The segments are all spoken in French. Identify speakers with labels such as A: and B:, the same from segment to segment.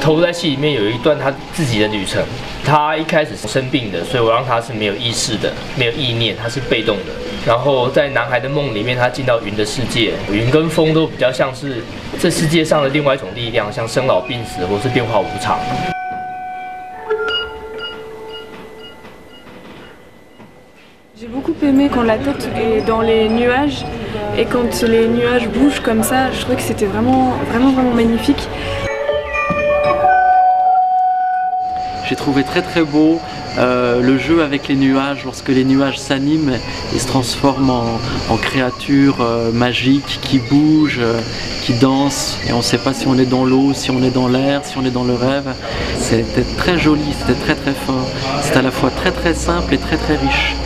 A: 投入在戏里面有一段他自己的旅程，他一开始是生病的，所以我让他是没有意识的，没有意念，他是被动的。然后在男孩的梦里面，他进到云的世界，云跟风都比较像是这世界上的另外一种力量，像生老病死或是变化无常。
B: J'ai beaucoup aimé quand la tête est dans les nuages. Et quand les nuages bougent comme ça, je trouvais que c'était vraiment, vraiment, vraiment magnifique.
C: J'ai trouvé très très beau euh, le jeu avec les nuages, lorsque les nuages s'animent et se transforment en, créatures euh, magiques qui bougent, euh, qui dansent, et on ne sait pas si on est dans l'eau, si on est dans l'air, si on est dans le rêve. C'était très joli, c'était très très fort. C'était à la fois très très simple et très très riche.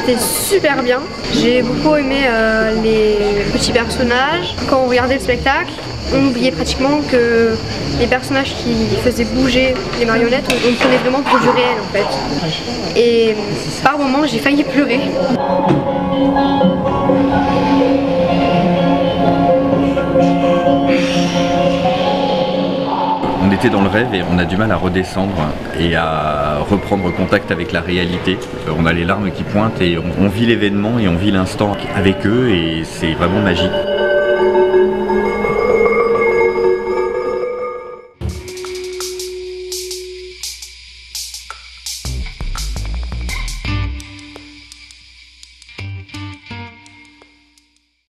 D: C'était super bien. J'ai beaucoup aimé euh, les petits personnages. Quand on regardait le spectacle, on oubliait pratiquement que les personnages qui faisaient bouger les marionnettes, on, prenait vraiment pour du réel en fait. Et par moments, j'ai failli pleurer.
E: Était dans le rêve et on a du mal à redescendre et à reprendre contact avec la réalité. Euh, on a les larmes qui pointent et on, vit l'événement et on vit l'instant avec eux et c'est vraiment magique.